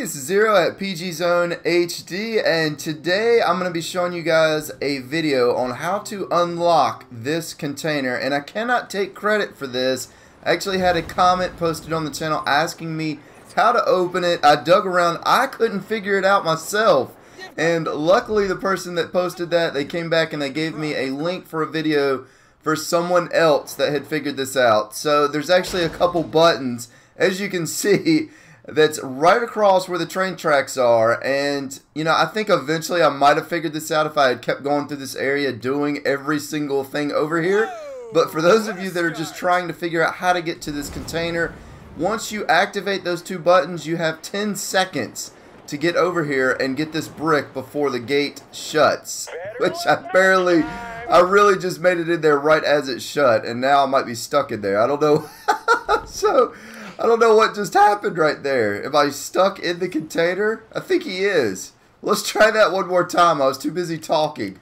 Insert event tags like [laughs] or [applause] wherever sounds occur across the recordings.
this is Zero at PG Zone HD and today I'm going to be showing you guys a video on how to unlock this container and I cannot take credit for this. I actually had a comment posted on the channel asking me how to open it. I dug around, I couldn't figure it out myself and luckily the person that posted that, they came back and they gave me a link for a video for someone else that had figured this out. So there's actually a couple buttons as you can [laughs] see that's right across where the train tracks are. And, you know, I think eventually I might have figured this out if I had kept going through this area doing every single thing over here. But for those of you that are just trying to figure out how to get to this container, once you activate those two buttons, you have 10 seconds to get over here and get this brick before the gate shuts. Which I barely, I really just made it in there right as it shut. And now I might be stuck in there. I don't know. [laughs] so I don't know what just happened right there. Am I stuck in the container? I think he is. Let's try that one more time. I was too busy talking.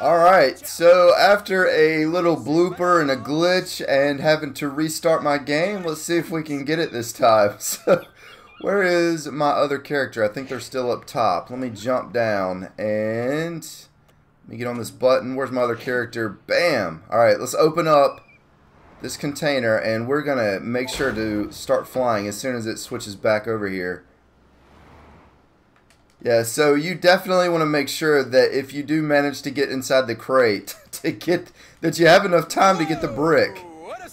Alright, so after a little blooper and a glitch and having to restart my game, let's see if we can get it this time. [laughs] So, where is my other character? I think they're still up top. Let me jump down and let me get on this button. Where's my other character? Bam! Alright, let's open up this container and we're gonna make sure to start flying as soon as it switches back over here. Yeah so you definitely want to make sure that if you do manage to get inside the crate [laughs] to get that you have enough time to get the brick.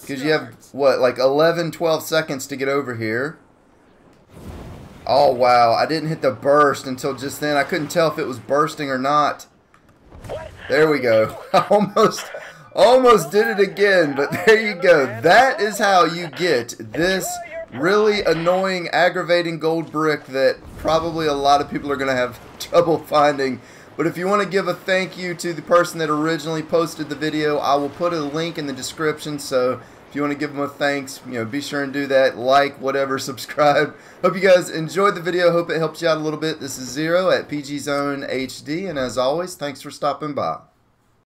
Because you have what like 11 12 seconds to get over here. Oh wow I didn't hit the burst until just then. I couldn't tell if it was bursting or not. There we go. [laughs] Almost Almost did it again, but [laughs] there you go. That is how you get this really annoying, aggravating gold brick that probably a lot of people are going to have [laughs] trouble finding. But if you want to give a thank you to the person that originally posted the video, I will put a link in the description. So if you want to give them a thanks, you know, be sure and do that. Like, whatever, [laughs] subscribe. Hope you guys enjoyed the video. Hope it helps you out a little bit. This is Zero at PG Zone HD. And as always, thanks for stopping by.